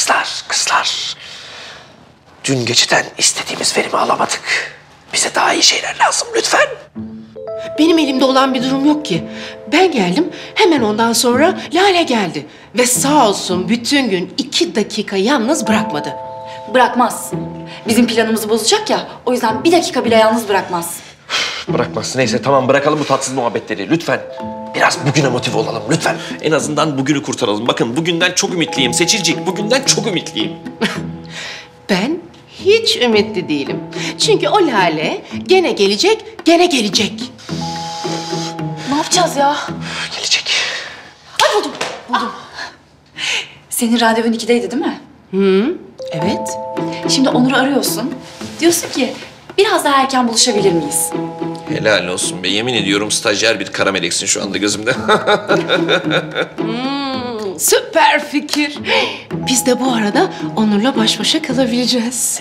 Kızlar, kızlar. Dün geceden istediğimiz verimi alamadık. Bize daha iyi şeyler lazım lütfen. Benim elimde olan bir durum yok ki. Ben geldim, hemen ondan sonra Lale geldi. Ve sağ olsun bütün gün iki dakika yalnız bırakmadı. Bırakmaz. Bizim planımızı bozacak ya. O yüzden bir dakika bile yalnız bırakmaz. Bırakmaz. Neyse tamam bırakalım bu tatsız muhabbetleri lütfen. Biraz bugüne motive olalım lütfen. En azından bugünü kurtaralım. Bakın bugünden çok ümitliyim. Seçilcik bugünden çok ümitliyim. Ben hiç ümitli değilim. Çünkü o Lale gene gelecek, gene gelecek. Ne yapacağız ya? Gelecek. Ay buldum. Buldum. Senin randevun 2'deydi değil mi? Evet. Şimdi Onur'u arıyorsun. Diyorsun ki biraz daha erken buluşabilir miyiz? Helal olsun be. Yemin ediyorum stajyer bir kara meleksin şu anda gözümde. Süper fikir. Biz de bu arada Onur'la baş başa kalabileceğiz.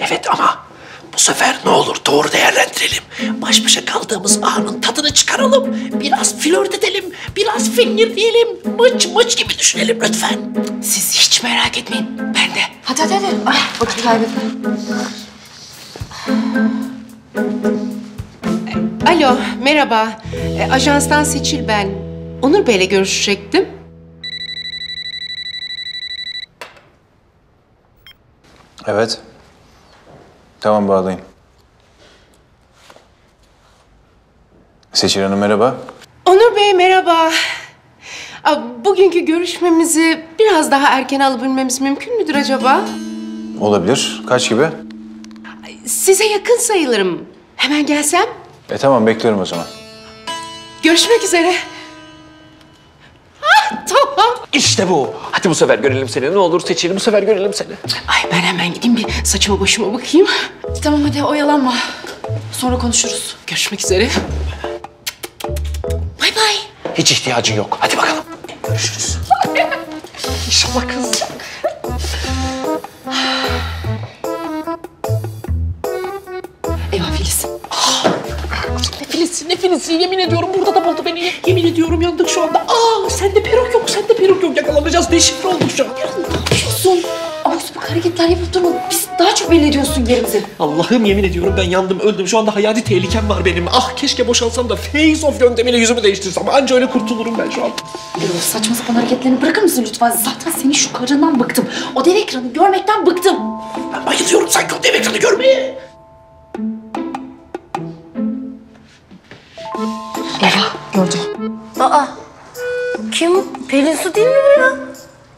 Evet ama bu sefer ne olur doğru değerlendirelim. Baş başa kaldığımız anın tadını çıkaralım. Biraz flört edelim, biraz fingir diyelim. Mıç mıç gibi düşünelim lütfen. Siz hiç merak etmeyin. Ben de. Hadi hadi hadi. Ay, vakit kaybetme. Alo, merhaba. E, ajanstan Seçil ben. Onur Bey'le görüşecektim. Evet. Tamam bağlayın. Seçil Hanım merhaba. Onur Bey merhaba. Bugünkü görüşmemizi biraz daha erken alabilmemiz mümkün müdür acaba? Olabilir. Kaç gibi? Size yakın sayılırım. Hemen gelsem. E tamam bekliyorum o zaman. Görüşmek üzere. Ah, tamam. İşte bu. Hadi bu sefer görelim seni. Ne olur seçelim bu sefer görelim seni. Ay ben hemen gideyim bir saçıma başıma bakayım. Tamam hadi oyalanma. Sonra konuşuruz. Görüşmek üzere. Bay bay. Hiç ihtiyacın yok. Hadi bakalım. Görüşürüz. İnşallah kız. Filisi yemin ediyorum burada da buldu beni. Yemin ediyorum yandık şu anda. Aa sende peruk yok sende peruk yok yakalanacağız deşifre olduk şu an. Ne yapıyorsun? Abuk subuk hareketler yapıp durma. Biz daha çok belli ediyorsun yerimizi. Allah'ım yemin ediyorum ben yandım öldüm. Şu anda hayati tehlikem var benim. Ah keşke boşalsam da face off yöntemiyle yüzümü değiştirsem. Anca öyle kurtulurum ben şu an. Erol saçma sapan hareketlerini bırakır mısın lütfen? Zaten senin şu karından bıktım. O dev ekranı görmekten bıktım. Ben bayılıyorum sanki o dev ekranı görmeye. Eyvah gördü. Aa, kim? Pelin Su değil mi bu ya?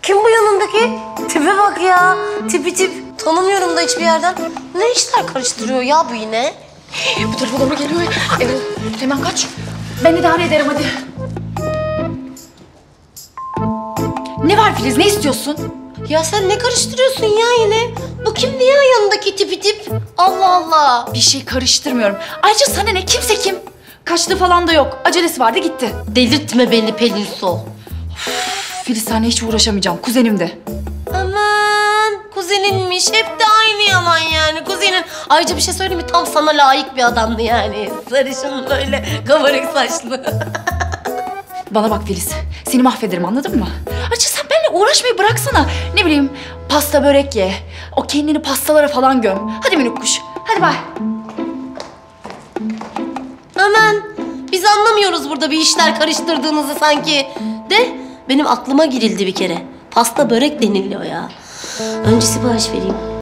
Kim bu yanındaki? Tipe bak ya. Tipi tip. Tanımıyorum da hiçbir yerden. Ne işler karıştırıyor ya bu yine? Bu tarafa doğru geliyor. Erol hemen kaç. Ben idare ederim hadi. Ne var Filiz ne istiyorsun? Ya sen ne karıştırıyorsun ya yine? Bu kim ya yanındaki tipi tip? Allah Allah. Bir şey karıştırmıyorum. Ayrıca sana ne kimse kim? Kaçtığı falan da yok. Acelesi vardı gitti. Delirtme beni Pelin Su. Filiz seninle hiç uğraşamayacağım. Kuzenim de. Aman kuzeninmiş. Hep de aynı yalan yani kuzenin. Ayrıca bir şey söyleyeyim mi? Tam sana layık bir adamdı yani. Sarışın böyle kabarık saçlı. Bana bak Filiz. Seni mahvederim anladın mı? Ayrıca sen benimle uğraşmayı bıraksana. Ne bileyim pasta börek ye. O kendini pastalara falan göm. Hadi minik kuş. Hadi bay. Aman biz anlamıyoruz burada bir işler karıştırdığınızı sanki. De benim aklıma girildi bir kere. Pasta börek deniliyor ya. Önce sipariş vereyim.